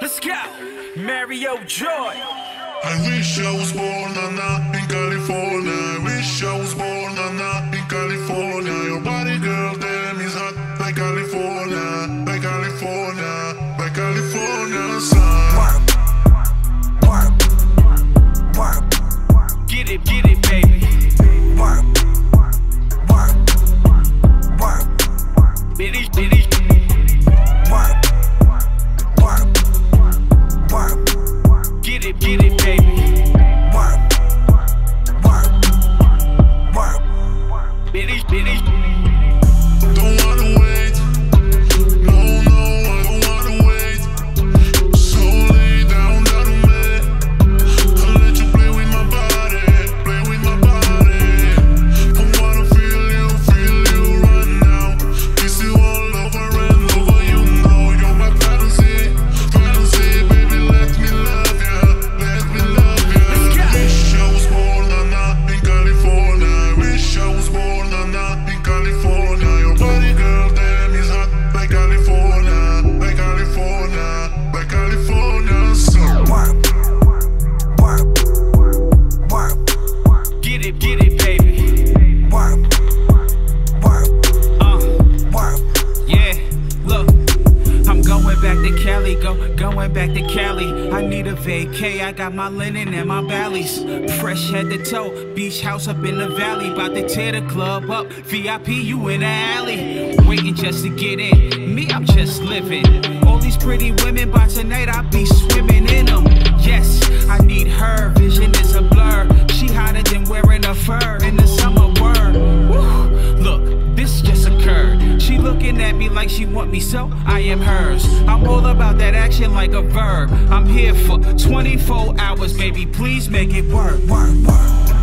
Let's go, Mario Joy. I wish I was born Nana, in California. I wish I was born Nana, in California. Your body, girl, damn, is hot like California, like California, like California sun. Work, work, work, Get it, get it, baby. work, work, work, Bitty, bitty. work, work, Get it, baby. work, work, work. Bitty, bitty. Going back to Cali. I need a vacay, I got my linen and my valleys. Fresh head to toe, beach house up in the valley. About to tear the club up, VIP, you in the alley. Waiting just to get in, me, I'm just living. All these pretty women, by tonight I'll be like she want me, so I am hers. I'm all about that action like a verb. I'm here for 24 hours, baby. Please make it work. Work, work,